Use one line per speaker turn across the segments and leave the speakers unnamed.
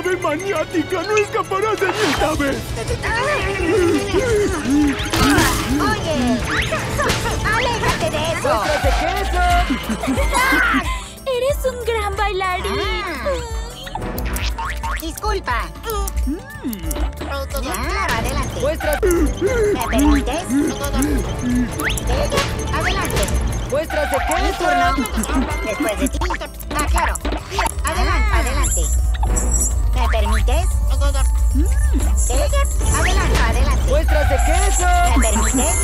ave maniática! ¡No escaparás de mí esta vez!
¡Oye! ¡Aléjate de eso! de queso!
¡Eres un gran bailarín! Ah.
Disculpa. Mm adelante. ¿Me permites? Adelante.
¡Muestras de
Mi
queso!
turno. Después de ti. Ah, claro. Adelante, adelante. ¿Me permites? Adelante, adelante.
¡Muestras de queso!
¿Me permites?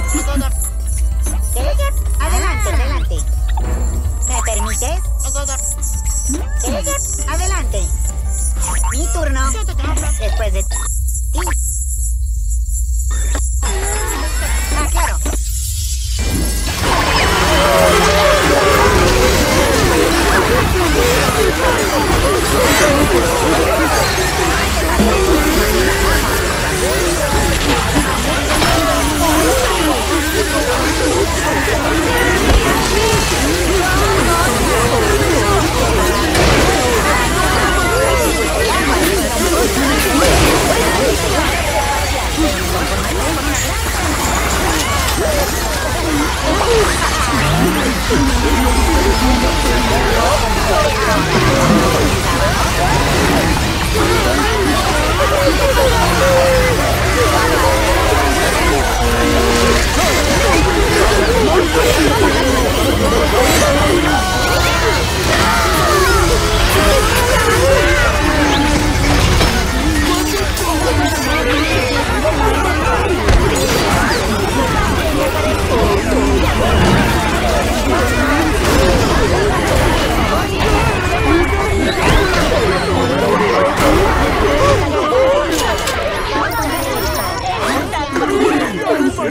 Adelante, adelante. ¿Me permites? Adelante. Mi turno. Después de ti. Hmm.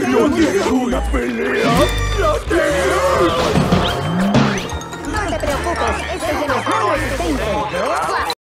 ¡No quiero una pelea!